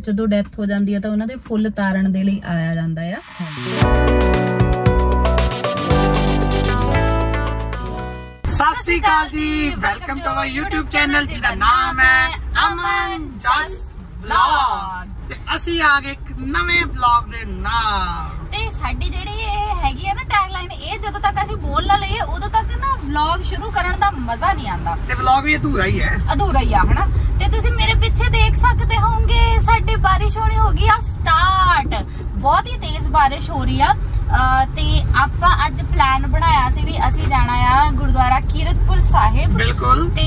ਜਦੋਂ ਡੈਥ ਹੋ ਜਾਂਦੀ ਹੈ ਤਾਂ ਉਹਨਾਂ ਦੇ ਫੁੱਲ ਤਾਰਨ ਦੇ ਲਈ ਆਇਆ ਜਾਂਦਾ ਆ। Sat Sri Akal ji welcome to our YouTube channel ਜਿਹਦਾ ਨਾਮ ਹੈ ਅਮਨ ਜਸ ਵਲੌਗ ਤੇ ਅਸੀਂ ਆ ਗਏ ਇੱਕ ਨਵੇਂ ਵਲੌਗ ਦੇ ਨਾਲ। ਤੇ ਸਾਡੀ ਜਿਹੜੀ ਇਹ ਹੈਗੀ ਆ ਨਾ ਟੈਗਲਾਈਨ ਇਹ ਜਦੋਂ ਤੱਕ ਅਸੀਂ ਬੋਲ ਨਾ ਲਈਏ ਉਦੋਂ ਤੱਕ ਨਾ ਵਲੌਗ ਸ਼ੁਰੂ ਕਰਨ ਦਾ ਮਜ਼ਾ ਨਹੀਂ ਆਉਂਦਾ। ਤੇ ਵਲੌਗ ਵੀ ਅਧੂਰਾ ਹੀ ਹੈ। ਅਧੂਰਾ ਹੀ ਆ ਹਨਾ? ਤੇ ਤੁਸੀਂ ਮੇਰੇ ਪਿੱਛੇ ਦੇਖ ਸਕਦੇ ਹੋਵੋਗੇ ਸਾਡੇ ਬਾਰਿਸ਼ ਹੋਣੀ ਹੋ ਗਈ ਆ ਸਟਾਰਟ ਬਹੁਤ ਹੀ ਤੇਜ਼ ਬਾਰਿਸ਼ ਹੋ ਰਹੀ ਆ। ਤੇ ਆਪਾਂ ਅੱਜ ਪਲਾਨ ਬਣਾਇਆ ਸੀ ਵੀ ਅਸੀਂ ਜਾਣਾ ਆ ਗੁਰਦੁਆਰਾ ਕੀਰਤਪੁਰ ਸਾਹਿਬ। ਬਿਲਕੁਲ। ਤੇ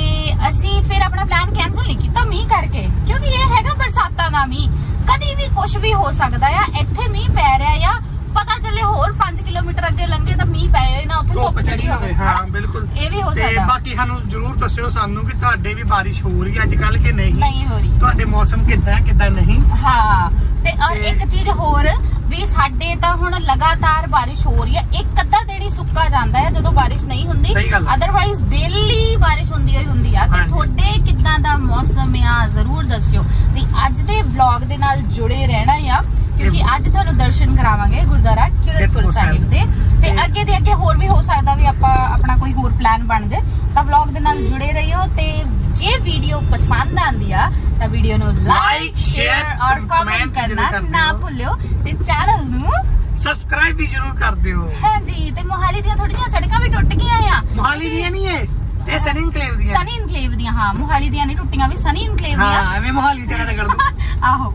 ਅਸੀਂ ਫਿਰ ਆਪਣਾ ਪਲਾਨ ਕੈਨਸਲ ਨਹੀਂ ਕੀਤਾ ਮੀਂਹ ਕਰਕੇ ਕਿਉਂਕਿ ਇਹ ਹੈਗਾ ਬਰਸਾਤਾਂ ਦਾ ਮੀਂਹ। ਕਦੀ ਵੀ ਕੁਝ ਵੀ ਹੋ ਸਕਦਾ ਆ ਇੱਥੇ ਮੀਂਹ ਪੈ ਰਿਹਾ ਆ ਪਤਾ ਚੱਲੇ ਹੋਰ 5 ਕਿਲੋਮੀਟਰ ਅੱਗੇ ਲੰਘੇ ਤਾਂ ਮੀਂਹ ਪੈ ਜਾਏ ਨਾ ਉੱਥੇ ਧੁੱਪ ਚੜੀ ਹੋਵੇ ਹਾਂ? ਬਿਲਕੁਲ। ਇਹ ਵੀ ਹੋ ਤੇ ਸਕਦਾ। ਬਾਕੀ ਸਾਨੂੰ ਜਰੂਰ ਦੱਸਿਓ ਸਾਨੂੰ ਕਿ ਤੁਹਾਡੇ ਵੀ ਬਾਰਿਸ਼ ਹੋ ਰਹੀ ਹੈ ਅੱਜ ਕੱਲ ਕਿ ਨਹੀਂ? ਨਹੀਂ ਹੋ ਰਹੀ। ਤੁਹਾਡੇ ਮੌਸਮ ਕਿੱਦਾਂ ਕਿੱਦਾਂ ਨਹੀਂ? ਹਾਂ ਤੇ ਔਰ ਤੇ- ਇੱਕ ਚੀਜ਼ ਹੋਰ ਵੀ ਸਾਡੇ ਤਾਂ ਹੁਣ ਲਗਾਤਾਰ ਬਾਰਿਸ਼ ਹੋ ਰਹੀ ਹੈ। ਇੱਕ ਅੱਧਾ ਦਿਨ ਹੀ ਸੁੱਕਾ ਜਾਂਦਾ ਹੈ ਜਦੋਂ ਬਾਰਿਸ਼ ਨਹੀਂ ਹੁੰਦੀ। ਅਦਰਵਾਈਜ਼ ਡੇਲੀ ਬਾਰਿਸ਼ ਹੁੰਦੀ ਹੋਈ ਹੁੰਦੀ ਆ। ਤੇ। ਤੁਹਾਡੇ ਕਿੱਦਾਂ ਦਾ ਮੌਸਮ ਆ ਜ਼ਰੂਰ ਦੱਸਿਓ। ਤੇ ਅੱਜ ਦੇ ਵਲੌਗ ਦੇ ਨਾਲ ਜੁੜੇ ਰਹਿਣਾ ਆ। ਕਿਉਂਕਿ ਅੱਜ ਤੁਹਾਨੂੰ ਦਰਸ਼ਨ ਕਰਾਵਾਂਗੇ ਗੁਰਦੁਆਰਾ ਕਿਰਤਪੁਰ ਸਾਹਿਬ। ਦੇ। ਤੇ ਅੱਗੇ ਦੇ ਅੱਗੇ ਹੋਰ ਵੀ ਹੋ ਸਕਦਾ ਵੀ ਆਪਾਂ ਆਪਣਾ ਕੋਈ ਹੋਰ ਪਲਾਨ ਬਣ ਜਾਏ ਤਾਂ ਵਲੌਗ ਦੇ ਨਾਲ ਜੁੜੇ ਰਹੀਓ ਤੇ ਜੇ ਵੀਡੀਓ ਪਸੰਦ ਆਂਦੀ ਆ ਤਾਂ ਵੀਡੀਓ ਨੂੰ ਲਾਈਕ ਸ਼ੇਅਰ ਔਰ ਕਮੈਂਟ ਕਰਨਾ ਕਰ ਨਾ। ਭੁੱਲਿਓ ਤੇ ਚੈਨਲ ਨੂੰ ਸਬਸਕ੍ਰਾਈਬ ਵੀ ਜਰੂਰ ਕਰ ਦਿਓ। ਹਾਂਜੀ ਤੇ ਮੋਹਾਲੀ ਦੀਆਂ ਥੋੜੀਆਂ ਸੜਕਾਂ ਵੀ ਟੁੱਟ ਗਈਆਂ ਆ। ਮੋਹਾਲੀ ਦੀਆਂ ਨਹੀਂ ਇਹ ਇਹ ਸਨੀ ਇਨਕਲੇਵ ਦੀਆਂ। ਸਨੀ ਇਨਕਲੇਵ ਦੀਆਂ ਹਾਂ ਮੋਹਾਲੀ ਦੀਆਂ ਨਹੀਂ ਟੁੱਟੀਆਂ ਵੀ ਸਨੀ ਇਨਕਲੇਵ ਦੀਆਂ। ਹਾਂ ਐਵੇਂ ਮੋਹਾਲੀ ਚ ਰਗੜ ਦੋ। ਆਹੋ।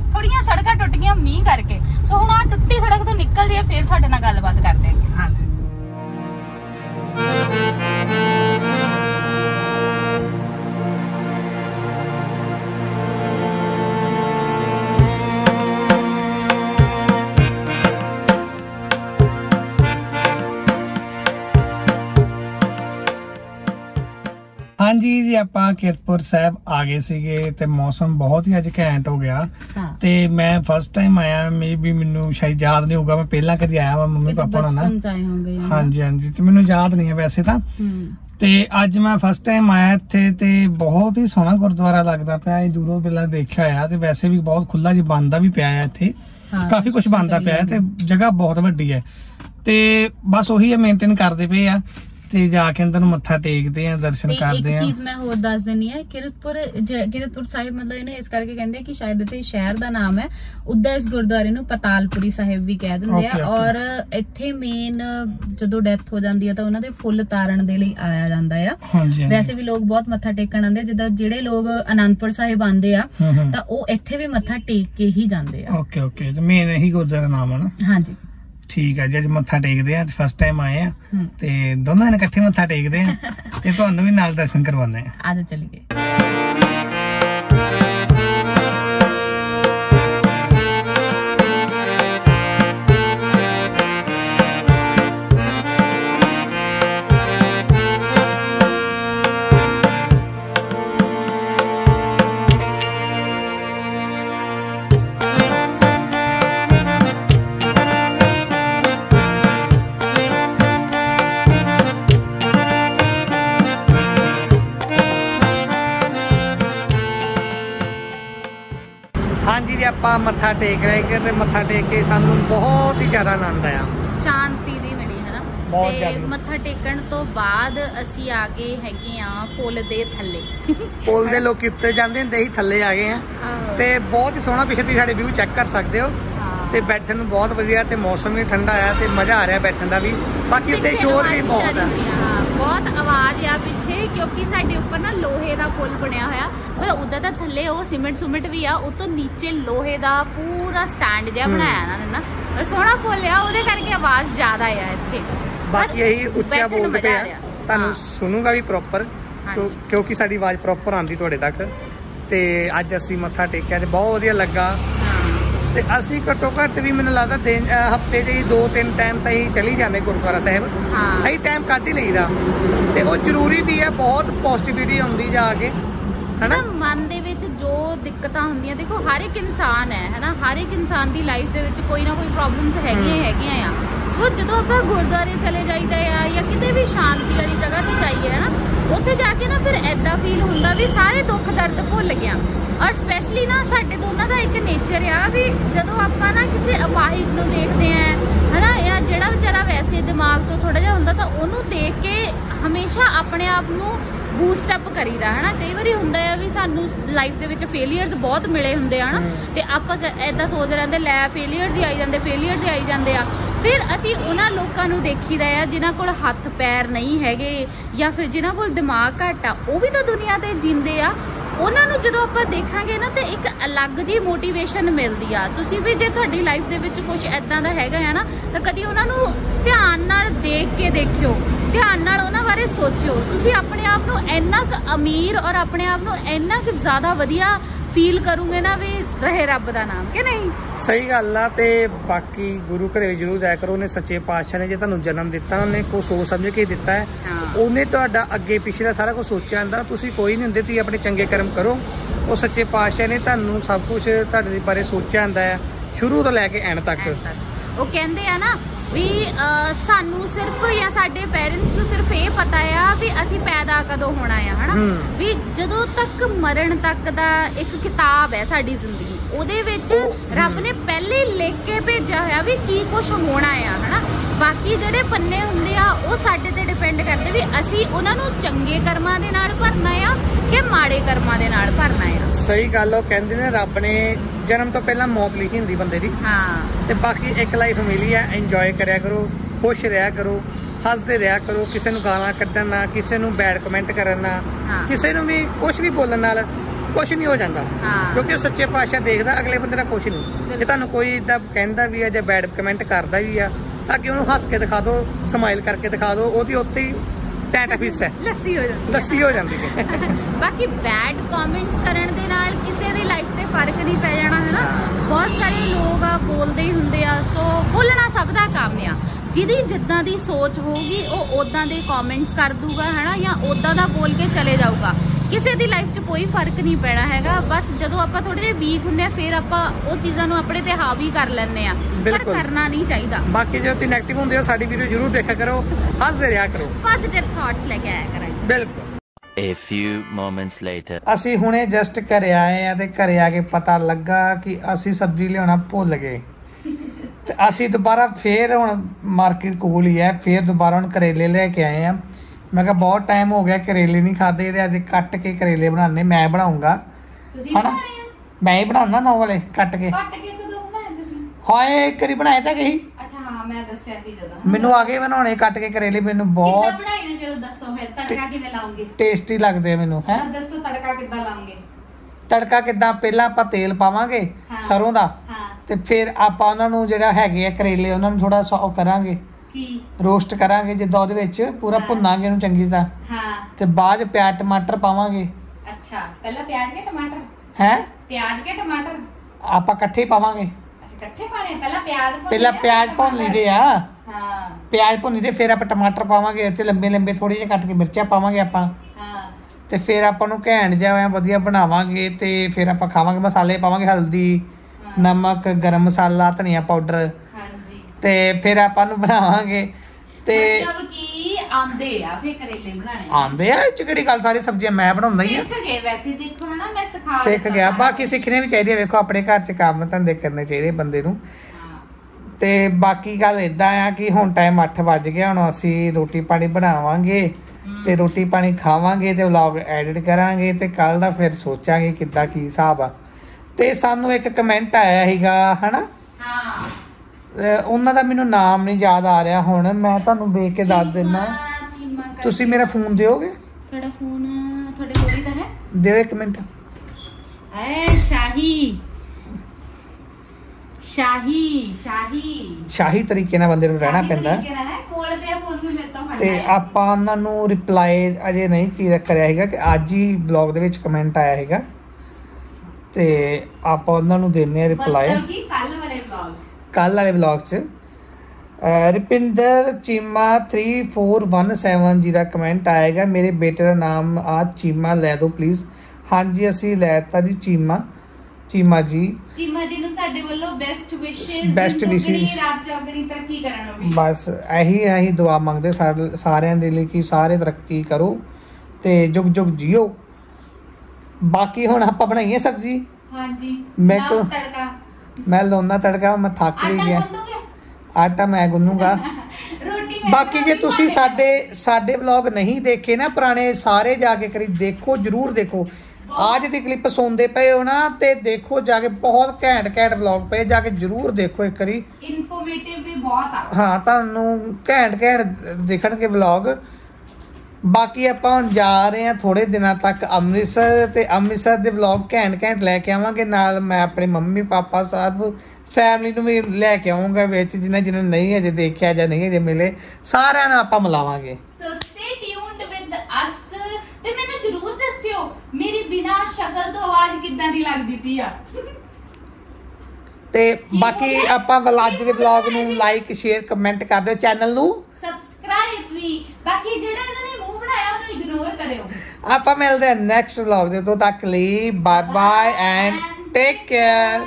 ਗਈਆਂ ਮੀਂਹ ਕਰਕੇ। ਸੋ ਹੁਣ ਆ ਟੁੱਟੀ ਸੜਕ ਤੋਂ ਨਿਕਲ ਜੇ ਫਿਰ ਤੁਹਾਡੇ ਨਾਲ ਗੱਲਬਾਤ ਕਰਦੇ ਹਾਂ। ਹਾਂਜੀ ਹਾਂਜੀ ਜੀ ਆਪਾਂ ਕਿਰਤਪੁਰ ਸਾਹਿਬ ਆ ਗਏ ਸੀਗੇ ਤੇ ਮੌਸਮ ਬਹੁਤ ਹੀ ਅੱਜ ਘੈਂਟ ਹੋ ਗਿਆ। ਤੇ ਮੈਂ ਫਸਟ ਟਾਈਮ ਆਇਆ ਮੇ ਵੀ ਮੈਨੂੰ ਸ਼ਾਇਦ ਯਾਦ ਨਹੀਂ ਹੋਊਗਾ ਮੈਂ ਪਹਿਲਾਂ ਕਦੀ ਆਇਆ ਵਾ ਮੰਮੀ ਪਾਪਾ ਨਾਲ ਨਾ? ਹਾਂਜੀ ਹਾਂਜੀ ਤੇ ਮੈਨੂੰ ਯਾਦ ਨਹੀਂ ਹੈ ਵੈਸੇ ਤਾਂ। ਤੇ ਅੱਜ ਮੈਂ ਫਸਟ ਟਾਈਮ ਆਇਆ ਇੱਥੇ ਤੇ ਬਹੁਤ ਹੀ ਸੋਹਣਾ ਗੁਰਦੁਆਰਾ ਲੱਗਦਾ ਪਿਆ ਇਹ ਦੂਰੋਂ ਪਹਿਲਾਂ ਦੇਖਿਆ ਹੋਇਆ ਤੇ ਵੈਸੇ ਵੀ ਬਹੁਤ ਖੁੱਲਾ ਜੀ ਬੰਦਾ ਵੀ ਪਿਆ ਹੈ ਇੱਥੇ। ਕਾਫੀ ਕੁਝ ਬੰਦਾ ਪਿਆ ਤੇ ਜਗ੍ਹਾ ਬਹੁਤ ਵੱਡੀ ਹੈ। ਤੇ ਬਸ ਉਹੀ ਹੈ ਮੇਨਟੇਨ ਕਰਦੇ ਪਏ ਆ। ਤੇ ਜਾ ਕੇ ਅੰਦਰ ਮੱਥਾ ਟੇਕਦੇ ਆ ਦਰਸ਼ਨ ਇੱਕ ਕਰਦੇ ਆ। ਚੀਜ਼ ਮੈਂ ਹੋਰ ਦੱਸ ਦਿੰਨੀ ਆ ਕਿਰਤਪੁਰ ਕਿਰਤਪੁਰ ਸਾਹਿਬ ਮਤਲਬ ਇਹਨੇ ਇਸ ਕਰਕੇ ਕਹਿੰਦੇ ਆ ਕਿ ਸ਼ਾਇਦ ਤੇ ਸ਼ਹਿਰ ਦਾ ਨਾਮ ਹੈ ਉੱਦਾਂ ਇਸ ਗੁਰਦੁਆਰੇ ਨੂੰ ਪਤਾਲਪੁਰੀ ਸਾਹਿਬ ਵੀ ਕਹਿ ਦਿੰਦੇ ਆ. ਔਰ ਇੱਥੇ ਮੇਨ ਜਦੋਂ ਡੈਥ ਹੋ ਜਾਂਦੀ ਹੈ ਤਾਂ ਉਹਨਾਂ ਦੇ ਫੁੱਲ ਤਾਰਨ ਦੇ ਲਈ ਆਇਆ ਜਾਂਦਾ ਆ। ਵੈਸੇ ਵੀ ਲੋਕ ਬਹੁਤ ਮੱਥਾ ਟੇਕਣ ਆਉਂਦੇ ਆ ਜਿੱਦਾਂ ਜਿਹੜੇ ਲੋਕ ਅਨੰਦਪੁਰ ਸਾਹਿਬ ਆਉਂਦੇ ਆ ਤਾਂ ਉਹ ਇੱਥੇ ਵੀ ਮੱਥਾ ਟੇਕ ਕੇ ਹੀ ਜਾਂਦੇ ਆ। Okay okay. ਤੇ ਮੇਨ ਇਹੀ ਗੁਰਦੁਆਰਾ ਨਾਮ ਹੈ ਨਾ? ਹਾਂਜੀ। ਠੀਕ ਹੈ ਜੀ ਅੱਜ ਮੱਥਾ ਟੇਕਦੇ ਆ ਫਸਟ ਟਾਈਮ ਆਏ ਆ। ਤੇ ਦੋਨਾਂ ਨੇ ਇਕੱਠੇ ਮੱਥਾ ਟੇਕਦੇ ਆ। ਤੇ ਤੁਹਾਨੂੰ ਵੀ ਨਾਲ ਦਰਸ਼ਨ ਕਰਵਾਉਂਦੇ ਆ। ਆਜੋ ਚਲੀਏ। ਮੱਥਾ ਟੇਕ ਰਹੇ ਕਿ ਤੇ ਮੱਥਾ ਟੇਕ ਕੇ ਸਾਨੂੰ ਬਹੁਤ ਹੀ ਜ਼ਿਆਦਾ ਆਨੰਦ ਆਇਆ। ਸ਼ਾਂਤੀ ਦੀ ਮਿਲੀ ਹੈ ਨਾ? ਤੇ। ਮੱਥਾ ਟੇਕਣ ਤੋਂ ਬਾਅਦ ਅਸੀਂ ਆ ਗਏ ਹੈਗੇ ਆ ਪੁਲ ਦੇ ਥੱਲੇ। ਪੁਲ ਦੇ ਲੋਕ ਉੱਤੇ ਜਾਂਦੇ ਹੁੰਦੇ ਸੀ ਥੱਲੇ ਆ ਗਏ ਆ। ਤੇ ਬਹੁਤ ਹੀ ਸੋਹਣਾ ਪਿੱਛੇ ਤੁਸੀਂ ਸਾਡੇ ਵਿਊ ਚੈੱਕ ਕਰ ਸਕਦੇ ਹੋ। ਤੇ ਬੈਠਣ ਨੂੰ ਬਹੁਤ ਵਧੀਆ ਤੇ ਮੌਸਮ ਵੀ ਠੰਡਾ ਆ ਤੇ ਮਜ਼ਾ ਆ ਰਿਹਾ ਬੈਠਣ ਦਾ ਵੀ। ਬਾਕੀ ਉੱਤੇ ਸ਼ੋਰ ਵੀ ਬਹੁਤ ਹੈ ਹਾਂ। ਬਹੁਤ ਆਵਾਜ਼ ਆ ਪਿੱਛੇ ਕਿਉਂਕਿ ਸਾਡੇ ਉੱਪਰ ਨਾ ਲੋਹੇ ਦਾ ਪੁਲ ਬਣਿਆ ਹੋਇਆ ਪਰ ਉਦਾਂ ਤਾਂ ਥੱਲੇ ਉਹ ਸੀਮੈਂਟ ਸੁਮੈਂਟ ਵੀ ਆ ਉਹ ਤੋਂ ਨੀਚੇ ਲੋਹੇ ਦਾ ਪੂਰਾ ਸਟੈਂਡ ਜਿਹਾ। ਬਣਾਇਆ ਇਹਨਾਂ ਨੇ ਨਾ ਸੋਹਣਾ ਪੁਲ ਆ ਉਹਦੇ ਕਰਕੇ ਆਵਾਜ਼ ਜ਼ਿਆਦਾ ਆ ਇੱਥੇ ਬਾਕੀ ਇਹੀ ਉੱਚਾ ਬੋਲਦੇ ਮਜ਼ਾ ਪਏ ਆ ਆ ਰਿਹਾ। ਤੁਹਾਨੂੰ। ਸੁਣੂਗਾ ਵੀ ਪ੍ਰੋਪਰ। ਕਿਉਂਕਿ ਸਾਡੀ ਆਵਾਜ਼ ਪ੍ਰੋਪਰ ਆਂਦੀ ਤੁਹਾਡੇ ਤੱਕ ਤੇ ਅੱਜ ਅਸੀਂ ਮੱਥਾ ਟੇਕਿਆ ਤੇ ਬਹੁਤ ਵਧੀਆ ਲੱਗਾ ਤੇ ਅਸੀਂ ਘੱਟੋ ਘੱਟ ਵੀ ਮੈਨੂੰ ਲੱਗਦਾ ਦਿਨ ਹਫ਼ਤੇ ਹੀ ਦੋ ਤਿੰਨ ਟਾਈਮ ਤਾਂ ਹੀ ਚਲੀ ਜਾਂਦੇ ਗੁਰਦੁਆਰਾ ਸਾਹਿਬ। ਹਾਂ। ਅਸੀਂ ਟਾਈਮ ਕੱਢ ਹੀ ਲਈਦਾ। ਤੇ ਉਹ ਜ਼ਰੂਰੀ ਵੀ ਹੈ ਬਹੁਤ ਪੋਜ਼ਿਟਿਵਿਟੀ ਆਉਂਦੀ ਜਾ ਕੇ। ਹਨਾ? ਮਨ ਦੇ ਵਿੱਚ ਜੋ ਦਿੱਕਤਾਂ ਹੁੰਦੀਆਂ ਦੇਖੋ ਹਰ ਇੱਕ ਇਨਸਾਨ ਹੈ ਹਨਾ? ਹਰ ਇੱਕ ਇਨਸਾਨ ਦੀ ਲਾਈਫ ਦੇ ਵਿੱਚ ਕੋਈ ਨਾ ਕੋਈ ਪ੍ਰੋਬਲਮਸ ਹੈਗੀਆਂ। ਹੈਗੀਆਂ ਆ। ਸੋ ਜਦੋਂ ਆਪਾਂ ਗੁਰਦੁਆਰੇ ਚਲੇ ਜਾਈਦਾ ਆ ਜਾਂ ਕਿਤੇ ਵੀ ਸ਼ਾਂਤੀ ਵਾਲੀ ਜਗ੍ਹਾ ਤੇ ਜਾਈਏ ਹਨਾ? ਉੱਥੇ ਜਾ ਕੇ ਨਾ ਫਿਰ ਐਦਾਂ ਫੀਲ ਹੁੰਦਾ ਵੀ ਸਾਰੇ ਦੁੱਖ ਦਰਦ ਭੁੱਲ ਗਿਆ। ਔਰ ਸਪੈਸ਼ਲੀ ਨਾ ਸਾਡੇ ਦੋਨਾਂ ਦਾ ਇੱਕ ਨੇਚਰ ਆ ਵੀ ਜਦੋਂ ਆਪਾਂ ਨਾ ਕਿਸੇ ਅਪਾਹਿਜ ਨੂੰ ਦੇਖਦੇ ਆ, ਹਨਾ, ਜਾਂ ਜਿਹੜਾ ਵਿਚਾਰਾ ਵੈਸੇ ਦਿਮਾਗ ਤੋਂ ਥੋੜਾ ਜਿਹਾ ਹੁੰਦਾ ਤਾਂ ਉਹਨੂੰ ਦੇਖ ਕੇ ਹਮੇਸ਼ਾ ਆਪਣੇ ਆਪ ਨੂੰ ਬੂਸਟ ਅਪ ਕਰੀਦਾ ਹਨਾ? ਕਈ ਵਾਰੀ ਹੁੰਦਾ ਆ ਵੀ ਸਾਨੂੰ ਲਾਈਫ ਦੇ ਵਿੱਚ ਫੇਲਿਅਰਸ ਬਹੁਤ ਮਿਲੇ ਹੁੰਦੇ ਆ ਹਨਾ। ਤੇ ਆਪਾਂ ਐਦਾਂ ਸੋਚਦੇ ਰਹਿੰਦੇ ਲੈ ਫੇਲਿਅਰਸ ਹੀ ਆਈ ਜਾਂਦੇ ਫੇਲਿਅਰਸ ਹੀ ਆਈ ਜਾਂਦੇ ਆ। ਫਿਰ ਅਸੀਂ ਉਹਨਾਂ ਲੋਕਾਂ ਨੂੰ ਦੇਖੀਦਾ ਆ ਜਿਨ੍ਹਾਂ ਕੋਲ ਹੱਥ ਪੈਰ ਨਹੀਂ ਹੈਗੇ ਜਾਂ ਫਿਰ ਜਿਨ੍ਹਾਂ ਕੋਲ ਦਿਮਾਗ ਘੱਟ ਆ ਉਹ ਵੀ ਤਾਂ ਦੁਨੀਆ ਤੇ ਜਿੰਦੇ ਆ ਉਹਨਾਂ ਨੂੰ ਜਦੋਂ ਆਪਾਂ ਦੇਖਾਂਗੇ ਨਾ ਤੇ ਇੱਕ ਅਲੱਗ ਜੀ ਮੋਟੀਵੇਸ਼ਨ ਮਿਲਦੀ ਆ। ਤੁਸੀਂ ਵੀ ਜੇ ਤੁਹਾਡੀ ਲਾਈਫ ਦੇ ਵਿੱਚ ਕੁਝ ਐਦਾਂ ਦਾ ਹੈਗਾ ਆ ਨਾ, ਤਾਂ ਕਦੀ ਉਹਨਾਂ ਨੂੰ ਧਿਆਨ ਨਾਲ ਦੇਖ ਕੇ ਦੇਖਿਓ। ਧਿਆਨ ਨਾਲ ਉਹਨਾਂ ਬਾਰੇ ਸੋਚਿਓ। ਤੁਸੀਂ ਆਪਣੇ ਆਪ ਨੂੰ ਇੰਨਾ ਕੁ ਅਮੀਰ ਔਰ ਆਪਣੇ ਆਪ ਨੂੰ ਇੰਨਾ ਕੁ ਜ਼ਿਆਦਾ ਵਧੀਆ ਫੀਲ ਕਰੋਗੇ ਨਾ ਵੀ ਰਹੇ ਰੱਬ ਦਾ ਨਾਮ ਕਿ ਨਹੀਂ? ਸਹੀ ਗੱਲ ਆ ਤੇ ਬਾਕੀ ਗੁਰੂ ਘਰੇ ਜ਼ਰੂਰ ਜਾਇਆ ਕਰੋ ਉਹਨੇ ਸੱਚੇ ਪਾਤਸ਼ਾਹ ਨੇ ਜੇ ਤੁਹਾਨੂੰ ਜਨਮ ਦਿੱਤਾ ਉਹਨੇ ਕੋ ਸੋਚ ਸਮਝ ਕੇ ਦਿੱਤਾ ਹੈ। ਉਹਨੇ ਤੁਹਾਡਾ ਅੱਗੇ ਪਿਛਲਾ ਸਾਰਾ ਕੁਝ ਸੋਚਿਆ ਹੁੰਦਾ ਤੁਸੀਂ ਕੋਈ ਨਹੀਂ ਹੁੰਦੇ ਤੁਸੀਂ ਆਪਣੇ ਚੰਗੇ ਕਰਮ ਕਰੋ। ਉਹ ਸੱਚੇ ਪਾਤਸ਼ਾਹ ਨੇ ਤੁਹਾਨੂੰ ਸਭ ਕੁਝ ਤੁਹਾਡੇ ਬਾਰੇ ਸੋਚਿਆ ਹੁੰਦਾ ਹੈ ਸ਼ੁਰੂ ਤੋਂ ਲੈ ਕੇ ਐਂਡ ਤੱਕ। ਉਹ ਕਹਿੰਦੇ ਆ ਨਾ ਵੀ ਸਾਨੂੰ ਸਿਰਫ ਜਾਂ ਸਾਡੇ ਪੇਰੈਂਟਸ ਨੂੰ ਸਿਰਫ ਇਹ ਪਤਾ ਆ ਵੀ ਅਸੀਂ ਪੈਦਾ ਕਦੋਂ ਹੋਣਾ ਆ ਹਨਾ। ਵੀ ਜਦੋਂ ਤੱਕ ਮਰਨ ਤੱਕ ਦਾ ਇੱਕ ਕਿਤਾਬ ਹੈ ਸਾਡੀ ਜ਼ਿੰਦਗੀ ਉਹਦੇ ਵਿੱਚ ਰੱਬ ਨੇ ਪਹਿਲੇ ਲਿਖ ਕੇ ਭੇਜਿਆ ਹੋਇਆ ਵੀ ਕੀ ਕੁਝ ਹੋਣਾ ਆ ਹਨਾ ਬਾਕੀ ਜਿਹੜੇ ਪੰਨੇ ਹੁੰਦੇ ਆ ਉਹ ਸਾਡੇ ਤੇ ਡਿਪੈਂਡ ਕਰਦੇ ਵੀ ਅਸੀਂ ਉਹਨਾਂ ਨੂੰ ਚੰਗੇ ਕਰਮਾਂ ਦੇ ਨਾਲ ਭਰਨਾ ਆ ਕਿ ਮਾੜੇ ਕਰਮਾਂ ਦੇ ਨਾਲ ਭਰਨਾ ਆ। ਸਹੀ ਗੱਲ ਉਹ ਕਹਿੰਦੇ ਨੇ ਰੱਬ ਨੇ ਜਨਮ ਤੋਂ ਪਹਿਲਾਂ ਮੌਤ ਲਿਖੀ ਹੁੰਦੀ ਬੰਦੇ ਦੀ। ਹਾਂ। ਤੇ ਬਾਕੀ ਇੱਕ ਲਾਈਫ ਮਿਲੀ ਹੈ ਇੰਜੋਏ ਕਰਿਆ ਕਰੋ ਖੁਸ਼ ਰਿਹਾ ਕਰੋ ਹੱਸਦੇ ਰਿਹਾ ਕਰੋ ਕਿਸੇ ਨੂੰ ਗਾਲਾਂ ਕੱਢਣ ਨਾ ਕਿਸੇ ਨੂੰ ਬੈਡ ਕਮੈਂਟ ਕਰਨ ਨਾ। ਕਿਸੇ ਨੂੰ ਵੀ ਕੁਝ ਵੀ ਬੋਲਣ ਨਾਲ ਕੁਝ ਨਹੀਂ ਹੋ ਜਾਂਦਾ। ਕਿਉਂਕਿ ਉਹ ਸੱਚੇ ਪਾਤਸ਼ਾਹ ਦੇਖਦਾ ਅਗਲੇ ਬੰਦੇ ਦਾ ਕੁਝ ਨਹੀਂ। ਜੇ ਤੁਹਾਨੂੰ ਕੋਈ ਇਦਾਂ ਕਹਿੰਦਾ ਵੀ ਆ ਜਾਂ ਬੈਡ ਕਮੈਂਟ ਕਰਦਾ ਵੀ ਆ ਤਾਂ ਕਿ ਉਹਨੂੰ ਹੱਸ ਕੇ ਦਿਖਾ ਦਿਓ ਸਮਾਈਲ ਕਰਕੇ ਦਿਖਾ ਦਿਓ ਉਹਦੀ ਉੱਤੇ ਹੀ ਟੈਟ ਫਿਸ ਹੈ। ਲੱਸੀ ਹੋ ਜਾਂਦੀ ਹੈ। ਲੱਸੀ ਹੋ ਜਾਂਦੀ ਹੈ। ਬਾਕੀ ਬੈਡ ਕਮੈਂਟਸ ਕਰਨ ਦੇ ਨਾਲ ਕਿਸੇ ਦੀ ਲਾਈਫ ਤੇ ਫ਼ਰਕ ਨਹੀਂ ਪੈ ਜਾਣਾ ਹੈ ਨਾ? ਬਹੁਤ ਸਾਰੇ ਲੋਕ ਆ ਬੋਲਦੇ ਹੀ ਹੁੰਦੇ ਆ ਸੋ ਬੋਲਣਾ ਸਭ ਦਾ ਕੰਮ ਆ। ਜਿਹਦੀ ਜਿੱਦਾਂ ਦੀ ਸੋਚ ਹੋਊਗੀ ਉਹ ਉਦਾਂ ਦੇ ਕਮੈਂਟਸ ਕਰ ਦੂਗਾ ਹਨਾ ਜਾਂ ਉਦਾਂ ਦਾ ਬੋਲ ਕੇ ਚਲੇ ਜਾਊਗਾ। ਕਿਸੇ ਦੀ ਲਾਈਫ 'ਚ ਕੋਈ ਫ਼ਰਕ ਨਹੀਂ ਪੈਣਾ ਹੈਗਾ। ਬਸ ਜਦੋਂ ਆਪਾਂ ਥੋੜੇ ਜਿਹੇ ਵੀਕ ਹੁੰਨੇ ਆ ਫਿਰ ਆਪਾਂ ਉਹ ਚੀਜ਼ਾਂ ਨੂੰ ਆਪਣੇ ਤੇ ਹਾਵੀ ਕਰ ਲੈਂਦੇ ਆ ਪਰ ਬਿਲਕੁਲ। ਕਰਨਾ ਨਹੀਂ ਚਾਹੀਦਾ। ਬਾਕੀ ਜੇ ਤੁਸੀਂ ਨੈਗੇਟਿਵ ਹੁੰਦੇ ਹੋ ਸਾਡੀ ਵੀਡੀਓ ਜ਼ਰੂਰ ਦੇਖਿਆ ਕਰੋ। ਹੱਸਦੇ ਰਿਹਾ ਕਰੋ। ਪੋਜ਼ਿਟਿਵ ਥਾਟਸ ਲੈ ਕੇ ਆਇਆ ਕਰਾਂਗੇ। ਬਿਲਕੁਲ। A few moments later. ਅਸੀਂ ਹੁਣੇ ਜਸਟ ਘਰੇ ਆਏ ਆ ਤੇ ਘਰੇ ਆ ਕੇ ਪਤਾ ਲੱਗਾ ਕਿ ਅਸੀਂ ਸਬਜ਼ੀ ਲਿਆਉਣਾ ਭੁੱਲ ਗਏ। ਤੇ ਅਸੀਂ ਦੁਬਾਰਾ ਫੇਰ ਹੁਣ ਮਾਰਕੀਟ ਕੋਲ ਹੀ ਹੈ। ਫੇਰ ਦੁਬਾਰਾ ਹੁਣ ਕਰੇਲੇ ਲੈ ਕੇ ਆਏ ਆ ਮੈਂ ਕਿਹਾ ਬਹੁਤ ਟਾਈਮ ਹੋ ਗਿਆ ਕਰੇਲੇ ਨਹੀਂ ਖਾਦੇ ਤੇ ਅੱਜ ਕੱਟ ਕੇ ਕਰੇਲੇ ਬਣਾਉਣੇ ਮੈਂ ਬਣਾਉਂਗਾ। ਤੁਸੀਂ ਹਨਾ? ਮੈਂ ਹੀ ਬਣਾਉਣਾ ਨੌ ਵਾਲੇ ਕੱਟ ਕੇ। ਕੱਟ ਕੇ ਕਦੋਂ ਬਣਾਏ ਤੁਸੀਂ? ਹਾਏ ਇੱਕ ਵਾਰੀ ਬਣਾਏ ਤਾਂ ਗਈ। ਅੱਛਾ ਹਾਂ ਮੈਂ ਦੱਸਿਆ ਸੀ ਜਦੋਂ ਮੈਨੂੰ ਆ ਗਏ ਬਣਾਉਣੇ ਕੱਟ ਕੇ ਕਰੇਲੇ ਮੈਨੂੰ ਕਿੱਦਾਂ ਬਹੁਤ ਬਣਾਈ ਨੇ ਚਲੋ ਦੱਸੋ ਫਿਰ ਤੜਕਾ ਕਿਵੇਂ ਲਾਉਂਗੇ? ਟੇਸਟੀ ਲੱਗਦੇ ਆ ਮੈਨੂੰ ਹੈ? ਦੱਸੋ ਤੜਕਾ ਕਿੱਦਾਂ ਲਾਉਂਗੇ? ਤੜਕਾ ਕਿੱਦਾਂ ਪਹਿਲਾਂ ਆਪਾਂ ਤੇਲ ਪਾਵਾਂਗੇ ਹਾਂ। ਸਰੋਂ ਦਾ ਹਾਂ। ਤੇ ਫਿਰ ਆਪਾਂ ਉਹਨਾਂ ਨੂੰ ਜਿਹੜਾ ਹੈਗੇ ਆ ਕਰੇਲੇ ਉਹਨਾਂ ਨੂੰ ਥੋੜਾ ਸੌ ਕਰਾਂਗੇ। ਕੀ? ਰੋਸਟ ਕਰਾਂਗੇ ਜਿੱਦਾਂ ਉਹਦੇ ਵਿੱਚ ਪੂਰਾ ਹਾਂ। ਭੁੰਨਾਂਗੇ ਉਹਨੂੰ ਚੰਗੀ ਤਰ੍ਹਾਂ। ਹਾਂ। ਤੇ ਬਾਅਦ 'ਚ ਪਿਆਜ਼ ਟਮਾਟਰ ਪਾਵਾਂਗੇ। ਅੱਛਾ ਪਹਿਲਾਂ ਪਿਆਜ਼ ਕੇ ਟਮਾਟਰ? ਹੈ? ਪਿਆਜ਼ ਕੇ ਟਮਾਟਰ? ਆਪਾਂ ਇਕੱਠੇ ਹੀ ਪਾਵਾਂਗੇ। ਅੱਛਾ ਇਕੱਠੇ ਪਾਣੇ ਆ? ਪਹਿਲਾਂ ਪਿਆਜ਼ ਭੁੰਨ ਪਹਿਲਾਂ ਲਿਆ, ਪਿਆਜ਼ ਭੁੰਨ ਟਮਾਟਰ। ਲਈਦੇ ਆ। ਹਾਂ। ਪਿਆਜ਼ ਭੁੰਨੀ ਦੇ ਫਿਰ ਆਪਾਂ ਟਮਾਟਰ ਪਾਵਾਂਗੇ। ਤੇ ਲੰਬੇ ਲੰਬੇ ਥੋੜੇ ਜਿਹੇ ਕੱਟ ਕੇ ਮਿਰਚਾਂ ਪਾਵਾਂਗੇ ਆਪਾਂ। ਹਾਂ। ਤੇ ਫਿਰ ਆਪਾਂ ਨੂੰ ਘੈਂਟ ਜਿਹਾ ਐਂ ਵਧੀਆ ਬਣਾਵਾਂਗੇ ਤੇ ਫਿਰ ਆਪਾਂ ਖਾਵਾਂਗੇ ਮਸਾਲੇ ਪਾਵਾਂਗੇ ਹਲਦੀ ਹਾਂ। ਨਮਕ ਗਰਮ ਮਸਾਲਾ ਧਨੀਆ ਪਾਊਡਰ। ਹਾਂਜੀ। ਤੇ ਫਿਰ ਆਪਾਂ ਨੂੰ ਬਣਾਵਾਂਗੇ। ਤੇ ਮਤਲਬ ਕੀ ਆਂਦੇ ਆ ਫੇ ਕਰੇਲੇ ਬਣਾਣੇ ਆਂਦੇ ਆ ਇਹ 'ਚ ਕਿਹੜੀ ਗੱਲ? ਸਾਰੀ ਸਬਜ਼ੀਆਂ ਮੈਂ ਬਣਾਉਂਦਾ ਹੀ ਆ। ਸਿੱਖ ਗਏ ਵੈਸੇ ਦੇਖੋ ਹਨਾ ਮੈਂ ਸਿਖਾ ਸਿੱਖ ਦਿੱਤਾ ਗਿਆ। ਬਾਕੀ। ਸਿੱਖਣੇ ਵੀ ਚਾਹੀਦੇ ਆ। ਵੇਖੋ ਆਪਣੇ ਘਰ 'ਚ ਕੰਮ ਧੰਦੇ ਕਰਨੇ ਚਾਹੀਦੇ ਬੰਦੇ ਨੂੰ। ਤੇ ਬਾਕੀ ਗੱਲ ਇਦਾਂ ਆ ਕਿ ਹੁਣ ਟਾਈਮ 8 ਵੱਜ ਗਿਆ ਹੁਣ ਅਸੀਂ ਰੋਟੀ ਪਾਣੀ ਬਣਾਵਾਂਗੇ ਤੇ ਰੋਟੀ ਪਾਣੀ ਖਾਵਾਂਗੇ ਤੇ ਵਲੌਗ ਐਡਿਟ ਕਰਾਂਗੇ ਤੇ ਕੱਲ ਦਾ ਫਿਰ ਸੋਚਾਂਗੇ ਕਿੱਦਾਂ ਕੀ ਹਿਸਾਬ ਆ। ਤੇ ਸਾਨੂੰ ਇੱਕ ਕਮੈਂਟ ਆਇਆ ਸੀਗਾ ਹਨਾ? ਉਹਨਾਂ ਦਾ ਮੈਨੂੰ ਨਾਮ ਨਹੀਂ ਯਾਦ ਆ ਰਿਹਾ ਹੁਣ ਮੈਂ ਤੁਹਾਨੂੰ ਵੇਖ ਕੇ ਦੱਸ ਦਿੰਦਾ। ਤੁਸੀਂ ਮੇਰਾ ਫੋਨ ਦਿਓਗੇ? ਤੁਹਾਡਾ ਫੋਨ ਤੁਹਾਡੇ ਕੋਲ ਹੀ ਤਾਂ ਹੈ। ਦਿਓ ਇੱਕ ਮਿੰਟ। ਐ ਸ਼ਾਹੀ। ਸ਼ਾਹੀ ਸ਼ਾਹੀ। ਸ਼ਾਹੀ ਤਰੀਕੇ ਨਾਲ ਬੰਦੇ ਨੂੰ ਰਹਿਣਾ ਪੈਂਦਾ। ਤਰੀਕੇ ਨਾਲ ਹੈ। ਕੋਲ ਪਿਆ ਫੋਨ ਵੀ ਮੇਰੇ ਤੋਂ ਫੜਨਾ ਤੇ ਹੈ। ਆਪਾਂ ਉਹਨਾਂ ਨੂੰ ਰਿਪਲਾਈ ਅਜੇ ਨਹੀਂ ਕੀ ਕਰਿਆ ਹੈਗਾ ਕਿ ਅੱਜ ਹੀ ਬਲੌਗ ਦੇ ਵਿੱਚ ਕਮੈਂਟ ਆਇਆ ਹੈਗਾ। ਤੇ ਆਪਾਂ ਉਹਨਾਂ ਨੂੰ ਦਿੰਨੇ ਆ ਰਿਪਲਾਈ ਮਤਲਬ ਕਿ ਕੱਲ ਕੱਲ ਵਾਲੇ ਬਲੌਗ 'ਚ। ਰੁਪਿੰਦਰ ਚੀਮਾ 3417 ਜੀ ਦਾ ਕਮੈਂਟ ਆਏਗਾ। ਮੇਰੇ ਬੇਟੇ ਦਾ ਨਾਮ ਆ ਚੀਮਾ ਲੈ ਦਿਓ ਪਲੀਜ਼ ਹਾਂਜੀ ਅਸੀਂ ਲੈਤਾ ਜੀ ਚੀਮਾ। ਚੀਮਾ ਜੀ। ਚੀਮਾ ਜੀ ਨੂੰ ਸਾਡੇ ਵੱਲੋਂ ਬੈਸਟ ਵਿਸ਼ੇਸ Best wishes। ਰਾਤ ਚੌਗਣੀ ਤਰੱਕੀ ਕਰਨ ਵੀ ਬਸ ਇਹੀ ਇਹੀ ਦੁਆ ਮੰਗਦੇ ਸਾਰਿਆਂ ਦੇ ਲਈ ਕਿ ਸਾਰੇ ਤਰੱਕੀ ਕਰੋ ਤੇ ਜੁਗ ਜੁਗ ਜਿਓ। ਬਾਕੀ ਹੁਣ ਆਪਾਂ ਬਣਾਈਏ ਸਬਜੀ? ਹਾਂਜੀ। ਮੈਂ ਤੜਕਾ। ਮੈਂ ਲਾਉਣਾ ਤੜਕਾ ਮੈਂ ਥੱਕ ਵੀ ਗਿਆ ਆਟਾ ਮੈਂ ਗੁੰਨੂਗਾ। ਬਾਕੀ ਜੇ ਤੁਸੀਂ। ਸਾਡੇ ਸਾਡੇ ਵਲੌਗ ਨਹੀਂ ਦੇਖੇ ਨਾ ਪੁਰਾਣੇ ਸਾਰੇ ਜਾ ਕੇ ਕਰੀ ਦੇਖੋ ਜਰੂਰ ਦੇਖੋ। ਅੱਜ ਦੀ ਕਲਿੱਪ ਸੁਣਦੇ ਪਏ ਹੋ ਨਾ ਤੇ ਦੇਖੋ ਜਾ ਕੇ ਬਹੁਤ ਘੈਂਟ ਘੈਂਟ ਵਲੌਗ ਪਏ ਜਾ ਕੇ ਜਰੂਰ ਦੇਖੋ ਇੱਕ ਵਾਰੀ। ਇਨਫੋਰਮੇਟਿਵ ਵੀ ਬਹੁਤ ਆ। ਹਾਂ ਤੁਹਾਨੂੰ ਘੈਂਟ ਘੈਂਟ ਦਿਖਣਗੇ ਵਲੌਗ ਬਾਕੀ ਆਪਾਂ ਜਾ ਰਹੇ ਹਾਂ ਥੋੜੇ ਦਿਨਾਂ ਤੱਕ ਅੰਮ੍ਰਿਤਸਰ ਤੇ ਅੰਮ੍ਰਿਤਸਰ ਦੇ ਵਲੌਗ ਘੈਂਟ ਘੈਂਟ ਲੈ ਕੇ ਆਵਾਂਗੇ। ਨਾਲ ਮੈਂ ਆਪਣੇ ਮੰਮੀ ਪਾਪਾ ਸਭ ਫੈਮਿਲੀ ਨੂੰ ਵੀ ਲੈ ਕੇ ਆਉਂਗਾ ਵਿੱਚ ਜਿਨ੍ਹਾਂ ਜਿਨ੍ਹਾਂ ਨਹੀਂ ਅਜੇ ਦੇਖਿਆ ਜਾਂ ਨਹੀਂ ਅਜੇ ਮਿਲੇ ਸਾਰਿਆਂ ਨੂੰ ਆਪਾਂ ਮਿਲਾਵਾਂਗੇ। So stay tuned with us ਤੇ ਮੈਨੂੰ ਜਰੂਰ ਦੱਸਿਓ ਮੇਰੀ ਬਿਨਾ ਸ਼ਕਲ ਤੋਂ ਆਵਾਜ਼ ਕਿੱਦਾਂ ਦੀ ਲੱਗਦੀ ਪਈ ਆ? ਤੇ ਬਾਕੀ ਆਪਾਂ ਅੱਜ ਦੇ ਵਲੌਗ ਨੂੰ ਲਾਈਕ ਸ਼ੇਅਰ ਕਮੈਂਟ ਕਰ ਦਿਓ ਚੈਨਲ ਨੂੰ। ਸਬਸਕ੍ਰਾਈਬ ਵੀ। ਬਾਕੀ ਜਿਹੜਾ ਇਹਨਾਂ ਨੇ ਬਣਾਇਆ ਉਹਨੂੰ ਇਗਨੋਰ ਕਰਿਓ। ਆਪਾਂ ਮਿਲਦੇ ਹਾਂ ਨੈਕਸਟ ਵਲੌਗ ਦੇ, ਉਦੋਂ ਤੱਕ ਲਈ bye bye and take care